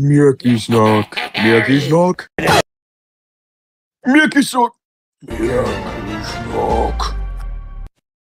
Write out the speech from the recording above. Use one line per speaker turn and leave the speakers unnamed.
Mirky-Snack. Mirky-Snack.